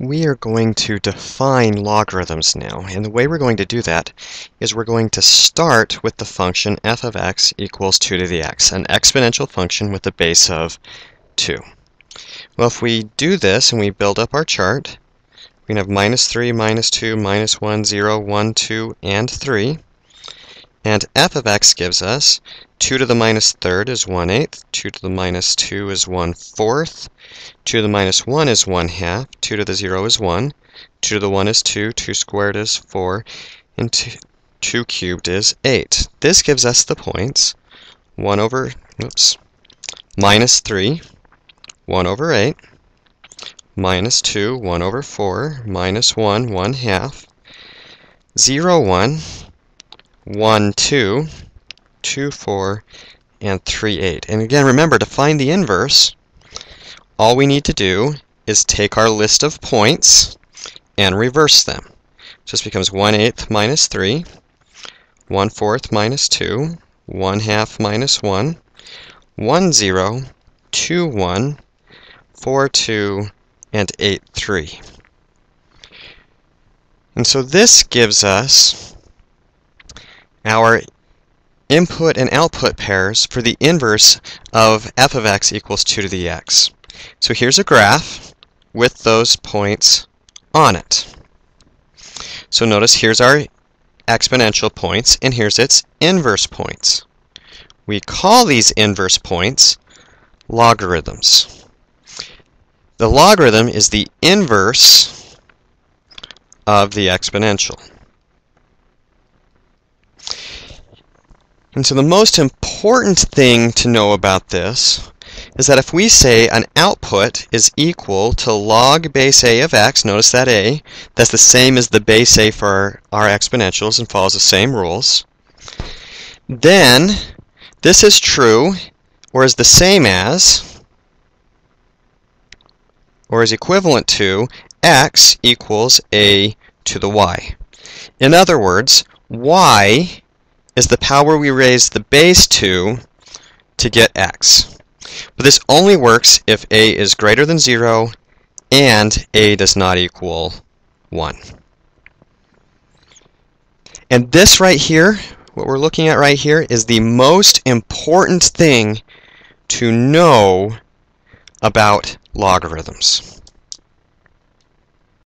we are going to define logarithms now. And the way we're going to do that is we're going to start with the function f of x equals 2 to the x, an exponential function with a base of 2. Well, if we do this and we build up our chart, we can have minus 3, minus 2, minus 1, 0, 1, 2, and 3. And f of x gives us 2 to the minus third is 1 eighth, 2 to the minus 2 is 1 fourth, 2 to the minus 1 is 1 half, 2 to the 0 is 1, 2 to the 1 is 2, 2 squared is 4, and 2, 2 cubed is 8. This gives us the points 1 over, oops, minus 3, 1 over 8, minus 2, 1 over 4, minus 1, 1 half, 0, 1, 1, 2, 2, 4, and 3, 8. And again, remember, to find the inverse, all we need to do is take our list of points and reverse them. This becomes 1 eighth minus 3, 1 fourth minus 2, 1 half minus 1, 1 0, 2 1, 4 2, and 8 3. And so this gives us our input and output pairs for the inverse of f of x equals 2 to the x. So here's a graph with those points on it. So notice here's our exponential points and here's its inverse points. We call these inverse points logarithms. The logarithm is the inverse of the exponential. And so the most important thing to know about this is that if we say an output is equal to log base a of x, notice that a, that's the same as the base a for our, exponentials and follows the same rules, then this is true or is the same as or is equivalent to x equals a to the y. In other words, y is the power we raise the base to to get x. But this only works if a is greater than 0 and a does not equal 1. And this right here, what we're looking at right here, is the most important thing to know about logarithms.